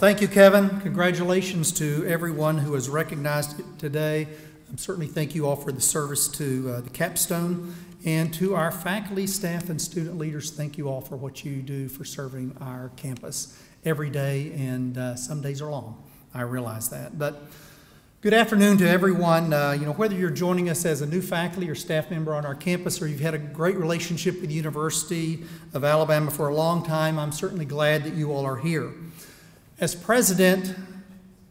Thank you, Kevin. Congratulations to everyone who has recognized today. Um, certainly thank you all for the service to uh, the capstone. And to our faculty, staff, and student leaders, thank you all for what you do for serving our campus every day, and uh, some days are long. I realize that. But good afternoon to everyone. Uh, you know, whether you're joining us as a new faculty or staff member on our campus, or you've had a great relationship with the University of Alabama for a long time, I'm certainly glad that you all are here. As president,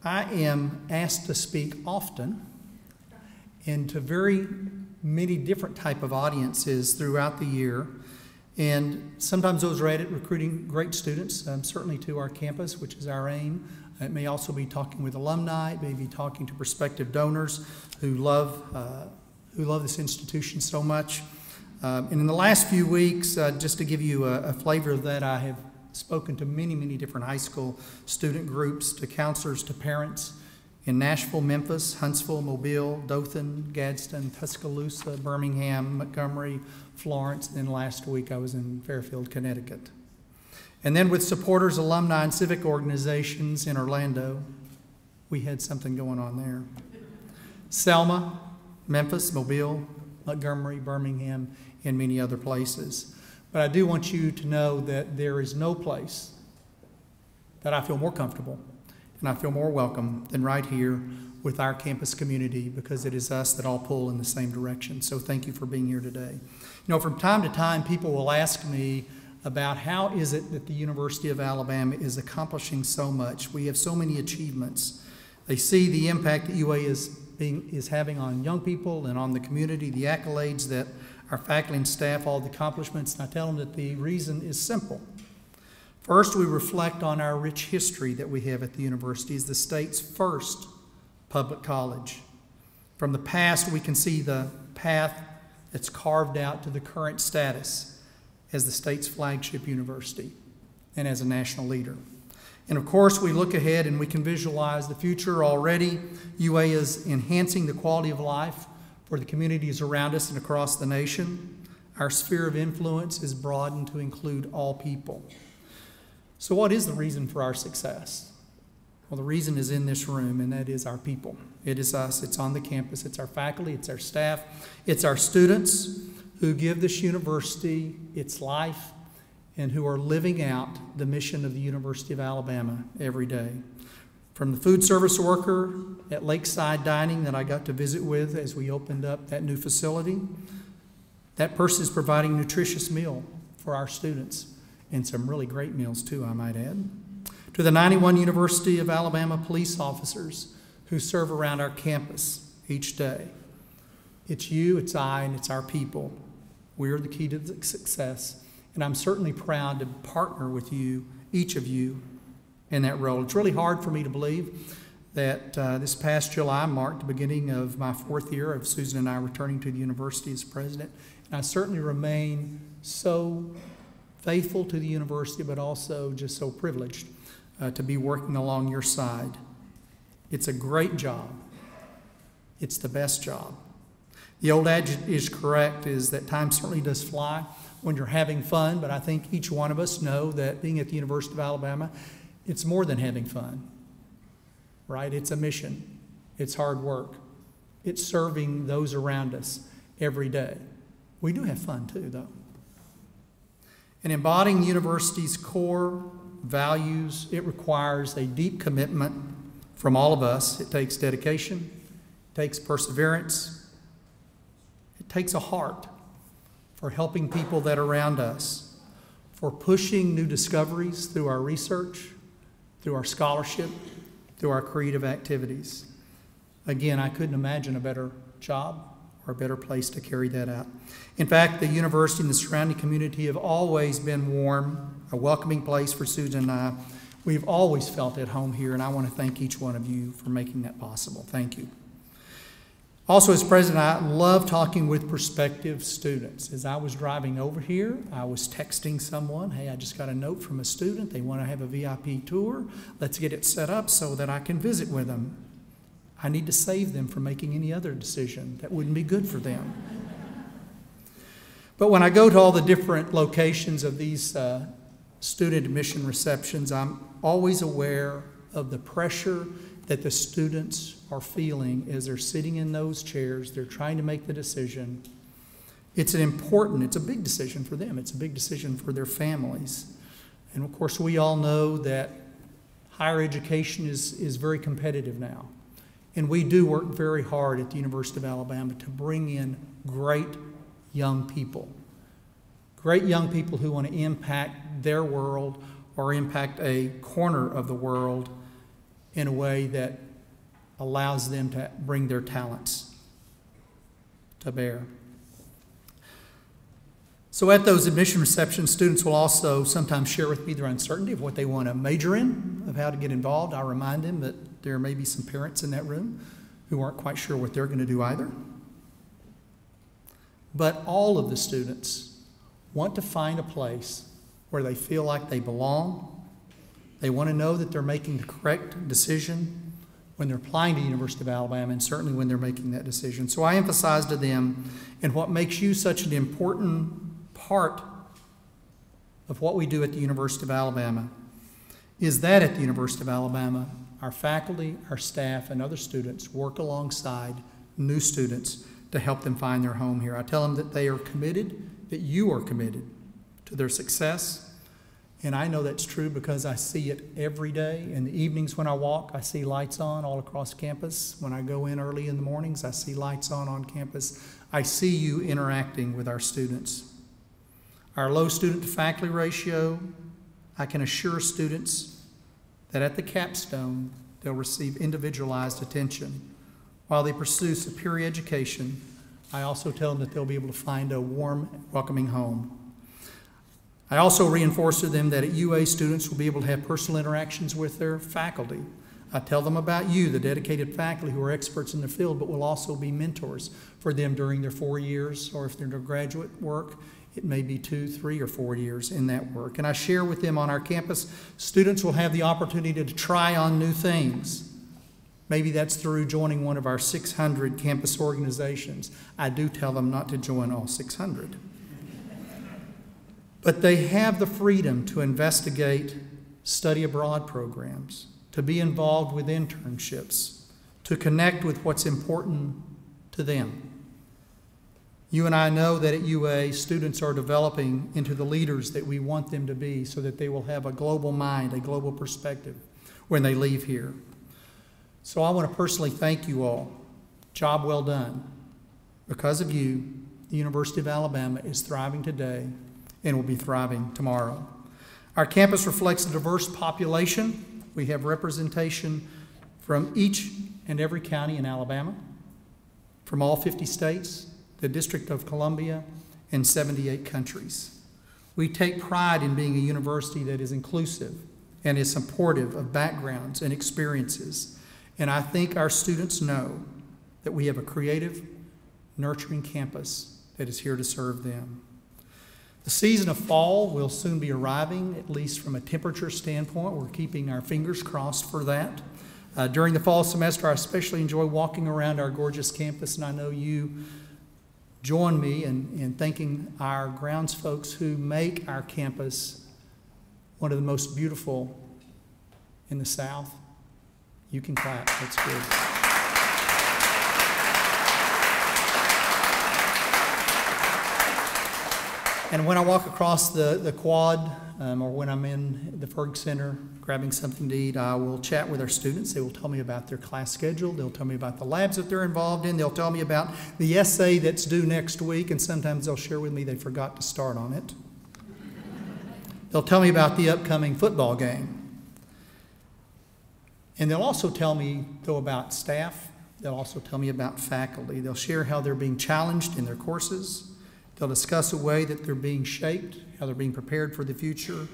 I am asked to speak often and to very many different type of audiences throughout the year. And sometimes those are at recruiting great students, um, certainly to our campus, which is our aim. It may also be talking with alumni, it may be talking to prospective donors who love, uh, who love this institution so much. Um, and in the last few weeks, uh, just to give you a, a flavor of that, I have spoken to many, many different high school student groups, to counselors, to parents, in Nashville, Memphis, Huntsville, Mobile, Dothan, Gadsden, Tuscaloosa, Birmingham, Montgomery, Florence, and then last week I was in Fairfield, Connecticut. And then with supporters, alumni, and civic organizations in Orlando, we had something going on there. Selma, Memphis, Mobile, Montgomery, Birmingham, and many other places. But I do want you to know that there is no place that I feel more comfortable and I feel more welcome than right here with our campus community because it is us that all pull in the same direction. So thank you for being here today. You know, from time to time, people will ask me about how is it that the University of Alabama is accomplishing so much. We have so many achievements. They see the impact that UA is, being, is having on young people and on the community, the accolades that our faculty and staff, all the accomplishments, and I tell them that the reason is simple. First, we reflect on our rich history that we have at the university as the state's first public college. From the past, we can see the path that's carved out to the current status as the state's flagship university and as a national leader. And of course, we look ahead and we can visualize the future already. UA is enhancing the quality of life for the communities around us and across the nation. Our sphere of influence is broadened to include all people. So, what is the reason for our success? Well, the reason is in this room, and that is our people. It is us, it's on the campus, it's our faculty, it's our staff, it's our students who give this university its life and who are living out the mission of the University of Alabama every day. From the food service worker at Lakeside Dining that I got to visit with as we opened up that new facility, that person is providing nutritious meal for our students and some really great meals too, I might add. To the 91 University of Alabama police officers who serve around our campus each day. It's you, it's I, and it's our people. We're the key to the success. And I'm certainly proud to partner with you, each of you, in that role. It's really hard for me to believe that uh, this past July marked the beginning of my fourth year of Susan and I returning to the university as president. And I certainly remain so faithful to the university, but also just so privileged uh, to be working along your side. It's a great job. It's the best job. The old adage is correct is that time certainly does fly when you're having fun, but I think each one of us know that being at the University of Alabama, it's more than having fun. Right? It's a mission. It's hard work. It's serving those around us every day. We do have fun too, though. And embodying university's core values, it requires a deep commitment from all of us. It takes dedication, it takes perseverance, it takes a heart for helping people that are around us, for pushing new discoveries through our research, through our scholarship, through our creative activities. Again, I couldn't imagine a better job or a better place to carry that out. In fact, the university and the surrounding community have always been warm, a welcoming place for Susan and I. We've always felt at home here, and I want to thank each one of you for making that possible. Thank you. Also, as president, I love talking with prospective students. As I was driving over here, I was texting someone, hey, I just got a note from a student. They want to have a VIP tour. Let's get it set up so that I can visit with them. I need to save them from making any other decision that wouldn't be good for them. But when I go to all the different locations of these uh, student admission receptions, I'm always aware of the pressure that the students are feeling as they're sitting in those chairs, they're trying to make the decision. It's an important, it's a big decision for them, it's a big decision for their families. And of course, we all know that higher education is, is very competitive now. And we do work very hard at the University of Alabama to bring in great young people. Great young people who want to impact their world or impact a corner of the world in a way that allows them to bring their talents to bear. So, at those admission receptions, students will also sometimes share with me their uncertainty of what they want to major in, of how to get involved. I remind them that there may be some parents in that room who aren't quite sure what they're going to do either. But all of the students want to find a place where they feel like they belong. They want to know that they're making the correct decision when they're applying to the University of Alabama and certainly when they're making that decision. So I emphasize to them and what makes you such an important part of what we do at the University of Alabama is that at the University of Alabama, our faculty, our staff, and other students work alongside new students to help them find their home here. I tell them that they are committed, that you are committed to their success. And I know that's true because I see it every day. In the evenings when I walk, I see lights on all across campus. When I go in early in the mornings, I see lights on on campus. I see you interacting with our students. Our low student to faculty ratio, I can assure students that at the capstone, they'll receive individualized attention. While they pursue superior education, I also tell them that they'll be able to find a warm, welcoming home. I also reinforce to them that at UA, students will be able to have personal interactions with their faculty. I tell them about you, the dedicated faculty who are experts in their field, but will also be mentors for them during their four years, or if they're doing graduate work, it may be two, three, or four years in that work. And I share with them on our campus, students will have the opportunity to try on new things. Maybe that's through joining one of our 600 campus organizations. I do tell them not to join all 600. But they have the freedom to investigate study abroad programs, to be involved with internships, to connect with what's important to them. You and I know that at UA, students are developing into the leaders that we want them to be so that they will have a global mind, a global perspective when they leave here. So I want to personally thank you all. Job well done. Because of you, the University of Alabama is thriving today and will be thriving tomorrow. Our campus reflects a diverse population. We have representation from each and every county in Alabama, from all 50 states, the District of Columbia, and 78 countries. We take pride in being a university that is inclusive and is supportive of backgrounds and experiences. And I think our students know that we have a creative, nurturing campus that is here to serve them. The season of fall will soon be arriving, at least from a temperature standpoint. We're keeping our fingers crossed for that. Uh, during the fall semester, I especially enjoy walking around our gorgeous campus, and I know you join me in, in thanking our grounds folks who make our campus one of the most beautiful in the South. You can clap, that's good. And when I walk across the, the quad um, or when I'm in the Ferg Center grabbing something to eat, I will chat with our students. They will tell me about their class schedule. They'll tell me about the labs that they're involved in. They'll tell me about the essay that's due next week, and sometimes they'll share with me they forgot to start on it. They'll tell me about the upcoming football game. And they'll also tell me, though, about staff. They'll also tell me about faculty. They'll share how they're being challenged in their courses. They'll discuss a way that they're being shaped, how they're being prepared for the future.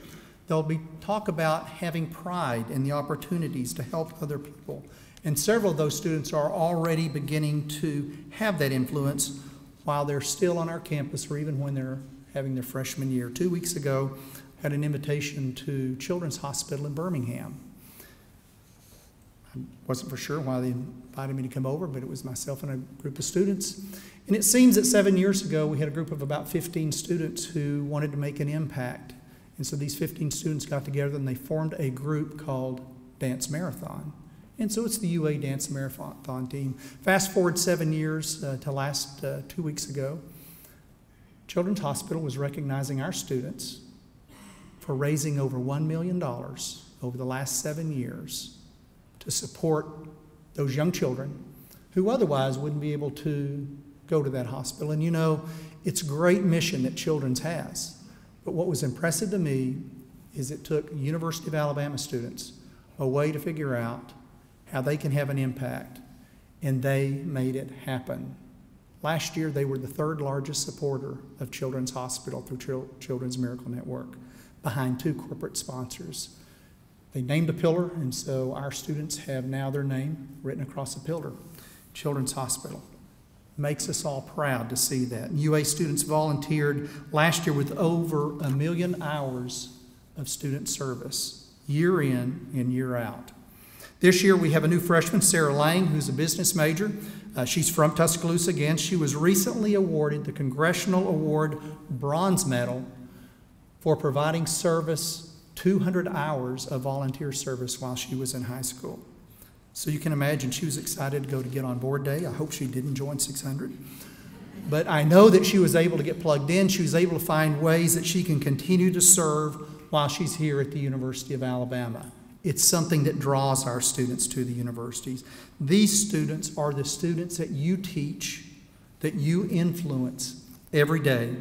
They'll be, talk about having pride in the opportunities to help other people. And several of those students are already beginning to have that influence while they're still on our campus or even when they're having their freshman year. Two weeks ago, I had an invitation to Children's Hospital in Birmingham. I wasn't for sure why they invited me to come over, but it was myself and a group of students. And it seems that seven years ago, we had a group of about 15 students who wanted to make an impact. And so these 15 students got together and they formed a group called dance marathon. And so it's the UA Dance Marathon team. Fast forward seven years uh, to last uh, two weeks ago, Children's Hospital was recognizing our students for raising over $1 million over the last seven years to support those young children who otherwise wouldn't be able to go to that hospital. And you know, it's a great mission that Children's has. But what was impressive to me is it took University of Alabama students a way to figure out how they can have an impact, and they made it happen. Last year, they were the third largest supporter of Children's Hospital through Children's Miracle Network, behind two corporate sponsors. They named a pillar, and so our students have now their name written across a pillar Children's Hospital. Makes us all proud to see that. UA students volunteered last year with over a million hours of student service, year in and year out. This year we have a new freshman, Sarah Lang, who's a business major. Uh, she's from Tuscaloosa again. She was recently awarded the Congressional Award Bronze Medal for providing service 200 hours of volunteer service while she was in high school. So you can imagine she was excited to go to get on board day. I hope she didn't join 600. But I know that she was able to get plugged in. She was able to find ways that she can continue to serve while she's here at the University of Alabama. It's something that draws our students to the universities. These students are the students that you teach, that you influence every day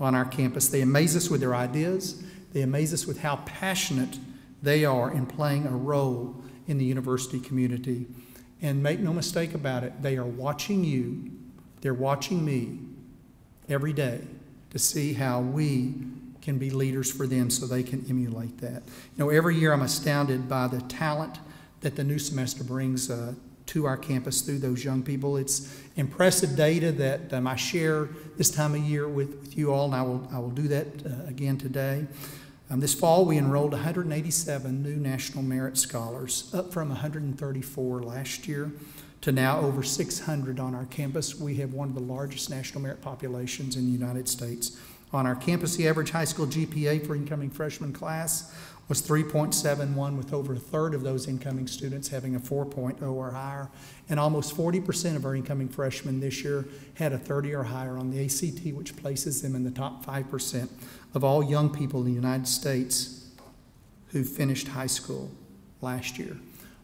on our campus. They amaze us with their ideas, they amaze us with how passionate they are in playing a role in the university community. And make no mistake about it, they are watching you, they're watching me every day to see how we can be leaders for them so they can emulate that. You know, every year I'm astounded by the talent that the new semester brings uh, to our campus through those young people. It's impressive data that um, I share this time of year with, with you all, and I will, I will do that uh, again today. Um, this fall, we enrolled 187 new National Merit Scholars, up from 134 last year to now over 600 on our campus. We have one of the largest National Merit populations in the United States on our campus. The average high school GPA for incoming freshman class was 3.71, with over a third of those incoming students having a 4.0 or higher. And almost 40% of our incoming freshmen this year had a 30 or higher on the ACT, which places them in the top 5% of all young people in the United States who finished high school last year.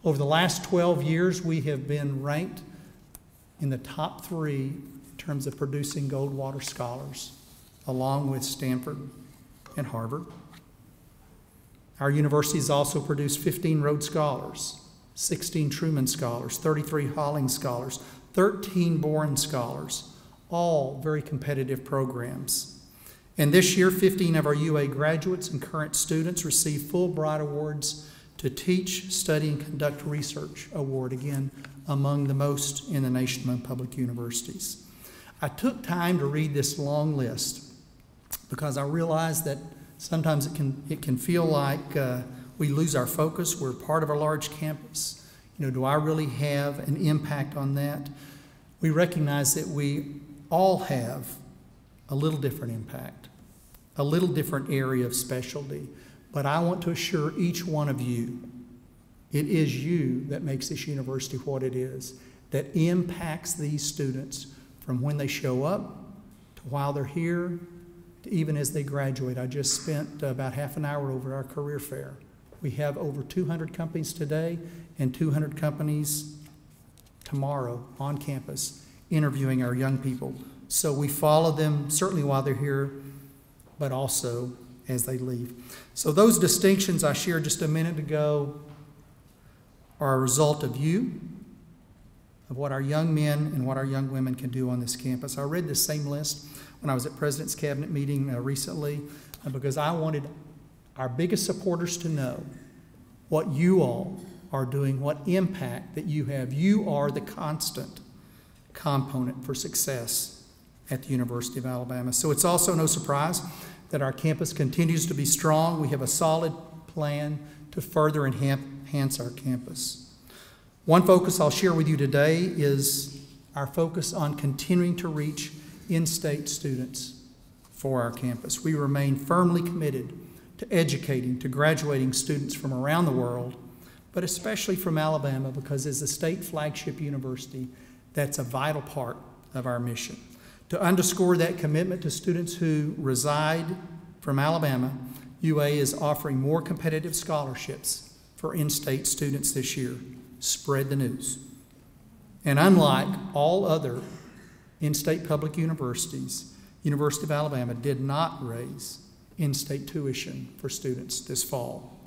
Over the last 12 years, we have been ranked in the top three in terms of producing Goldwater scholars along with Stanford and Harvard. Our universities also produced 15 Rhodes Scholars, 16 Truman Scholars, 33 Hollings Scholars, 13 Boren Scholars, all very competitive programs. And this year, 15 of our UA graduates and current students received Fulbright Awards to Teach, Study, and Conduct Research Award, again, among the most in the nation among public universities. I took time to read this long list because I realized that sometimes it can, it can feel like uh, we lose our focus. We're part of a large campus. You know, do I really have an impact on that? We recognize that we all have a little different impact, a little different area of specialty. But I want to assure each one of you it is you that makes this university what it is, that impacts these students from when they show up to while they're here even as they graduate. I just spent uh, about half an hour over our career fair. We have over 200 companies today and 200 companies tomorrow on campus interviewing our young people. So we follow them certainly while they're here, but also as they leave. So those distinctions I shared just a minute ago are a result of you, of what our young men and what our young women can do on this campus. I read the same list when I was at President's Cabinet meeting uh, recently uh, because I wanted our biggest supporters to know what you all are doing, what impact that you have. You are the constant component for success at the University of Alabama. So it's also no surprise that our campus continues to be strong. We have a solid plan to further enhance our campus. One focus I'll share with you today is our focus on continuing to reach in state students for our campus. We remain firmly committed to educating, to graduating students from around the world but especially from Alabama because as a state flagship university, that's a vital part of our mission. To underscore that commitment to students who reside from Alabama, UA is offering more competitive scholarships for in state students this year. Spread the news. And unlike all other in state public universities, University of Alabama did not raise in state tuition for students this fall.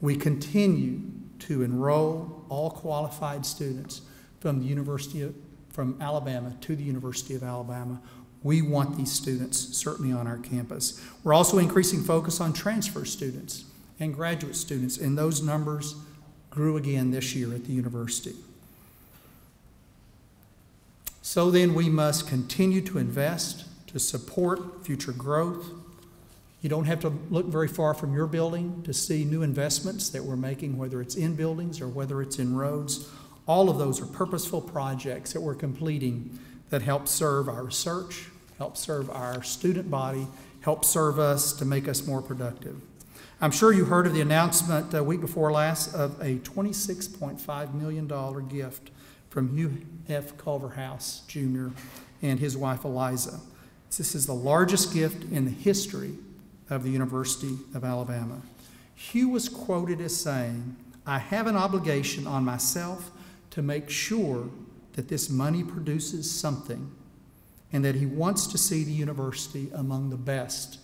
We continue to enroll all qualified students from the University of, from Alabama to the University of Alabama. We want these students certainly on our campus. We're also increasing focus on transfer students and graduate students, and those numbers grew again this year at the university. So then, we must continue to invest to support future growth. You don't have to look very far from your building to see new investments that we're making, whether it's in buildings or whether it's in roads. All of those are purposeful projects that we're completing that help serve our research, help serve our student body, help serve us to make us more productive. I'm sure you heard of the announcement a week before last of a $26.5 million gift from Hugh F. Culverhouse Jr. and his wife Eliza. This is the largest gift in the history of the University of Alabama. Hugh was quoted as saying, I have an obligation on myself to make sure that this money produces something and that he wants to see the university among the best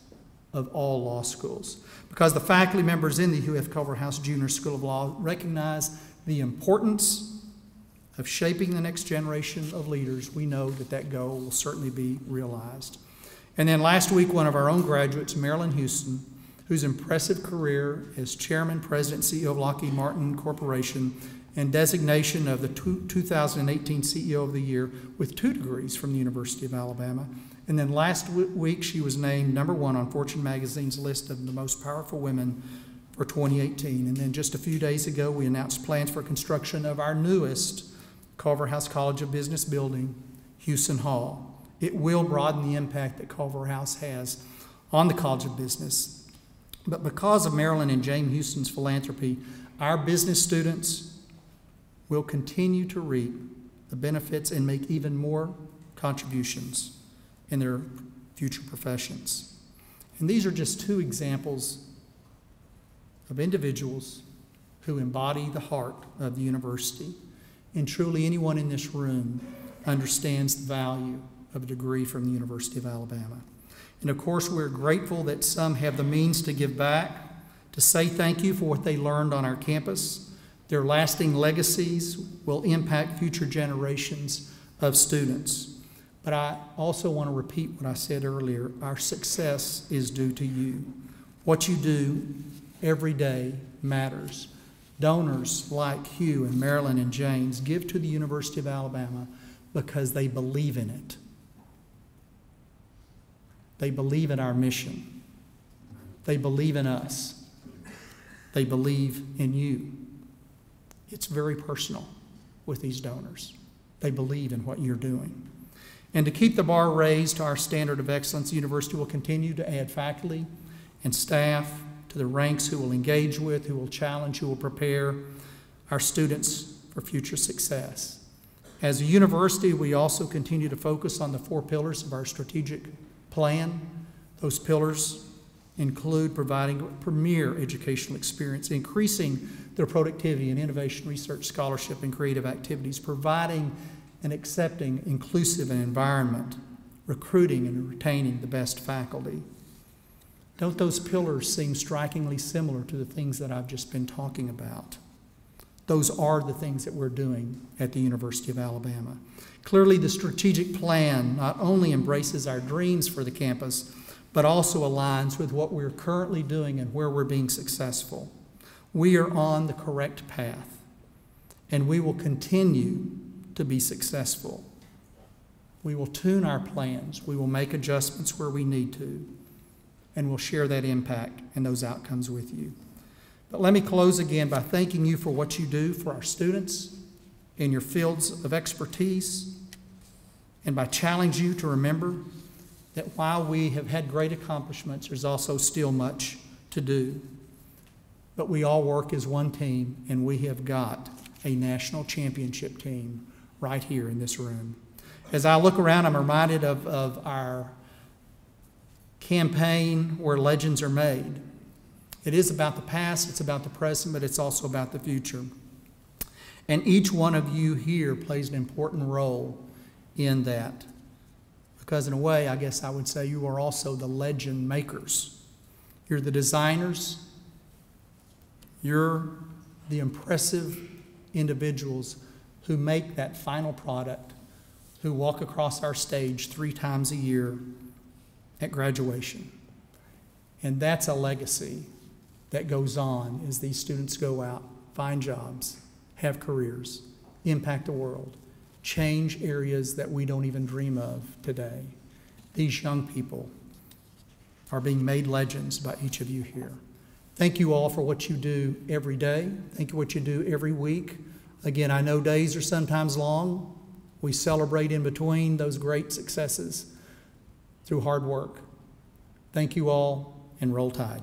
of all law schools. Because the faculty members in the Hugh F. Culverhouse Jr. School of Law recognize the importance of shaping the next generation of leaders, we know that that goal will certainly be realized. And then last week, one of our own graduates, Marillyn Hewson, whose impressive career as chairman, president, CEO of Lockheed Martin Corporation, and designation of the 2018 CEO of the Year with two degrees from the University of Alabama. And then last week, she was named number one on Fortune magazine's list of the most powerful women for 2018. And then just a few days ago, we announced plans for construction of our newest Culverhouse College of Business building, Hewson Hall. It will broaden the impact that Culverhouse has on the College of Business. But because of Marillyn and James Hewson's philanthropy, our business students will continue to reap the benefits and make even more contributions in their future professions. And these are just two examples of individuals who embody the heart of the university and truly, anyone in this room understands the value of a degree from the University of Alabama. And of course, we're grateful that some have the means to give back, to say thank you for what they learned on our campus. Their lasting legacies will impact future generations of students. But I also want to repeat what I said earlier our success is due to you. What you do every day matters. Donors like Hugh and Marillyn and James give to the University of Alabama because they believe in it. They believe in our mission. They believe in us. They believe in you. It's very personal with these donors. They believe in what you're doing. And to keep the bar raised to our standard of excellence, the university will continue to add faculty and staff to the ranks who will engage with, who will challenge, who will prepare our students for future success. As a university, we also continue to focus on the four pillars of our strategic plan. Those pillars include providing a premier educational experience, increasing their productivity in innovation, research, scholarship, and creative activities, providing and accepting inclusive environment, recruiting and retaining the best faculty, don't those pillars seem strikingly similar to the things that I've just been talking about? Those are the things that we're doing at the University of Alabama. Clearly, the strategic plan not only embraces our dreams for the campus, but also aligns with what we're currently doing and where we're being successful. We are on the correct path, and we will continue to be successful. We will tune our plans, we will make adjustments where we need to and we'll share that impact and those outcomes with you. But let me close again by thanking you for what you do for our students in your fields of expertise and by challenging you to remember that while we have had great accomplishments, there's also still much to do. but we all work as one team, and we have got a national championship team right here in this room. As I look around, I'm reminded of, of our campaign where legends are made. It is about the past, it's about the present, but it's also about the future. And each one of you here plays an important role in that. Because, in a way, I guess I would say you are also the legend makers. You're the designers, you're the impressive individuals who make that final product, who walk across our stage three times a year at graduation. And that's a legacy that goes on as these students go out, find jobs, have careers, impact the world, change areas that we don't even dream of today. These young people are being made legends by each of you here. Thank you all for what you do every day. Thank you what you do every week. Again, I know days are sometimes long. We celebrate in between those great successes through hard work. Thank you all, and roll tide.